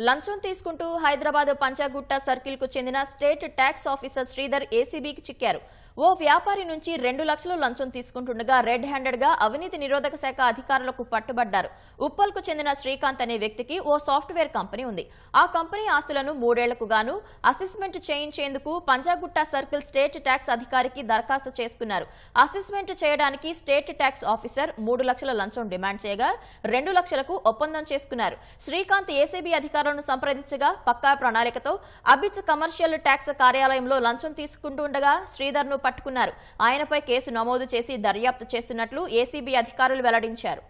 లంచం తీసుకుంటూ హైదరాబాద్ పంచాగుట్ట సర్కిల్కు చెందిన స్టేట్ ట్యాక్స్ ఆఫీసర్ శ్రీధర్ ఏసీబీకి చిక్కారు. ఓ వ్యాపారి నుంచి రెండు లక్షలు లంచం తీసుకుంటుండగా రెడ్ హ్యాండెడ్గా అవినీతి నిరోధక శాఖ అధికారులకు పట్టుబడ్డారు. ఉప్పల్కు చెందిన శ్రీకాంత్ అనే వ్యక్తికి ఓ సాఫ్ట్వేర్ కంపెనీ ఉంది. ఆ కంపెనీ ఆస్తులను మూడేళ్ళకు గాను అసెస్మెంట్ చేయించేందుకు పంజాగుట్ట సర్కిల్ స్టేట్ ట్యాక్స్ అధికారికి దరఖాస్తు చేసుకున్నారు. అసెస్మెంట్ చేయడానికి స్టేట్ ట్యాక్స్ ఆఫీసర్ మూడు లక్షల లంచం డిమాండ్ చేయగా రెండు లక్షలకు ఒప్పందం చేసుకున్నారు. శ్రీకాంత్ ఏసీబీ అధికారులను సంప్రదించగా పక్కా ప్రణాళికతో అబిట్స్ కమర్షియల్ ట్యాక్స్ కార్యాలయంలో లంచం తీసుకుంటుండగా శ్రీధర్ను పట్టుకున్నారు. ఆయనపై కేసు నమోదు చేసి దర్యాప్తు చేస్తున్నట్లు ఏసీబీ అధికారులు వెల్లడించారు.